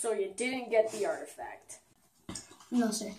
So you didn't get the artifact. No, sir.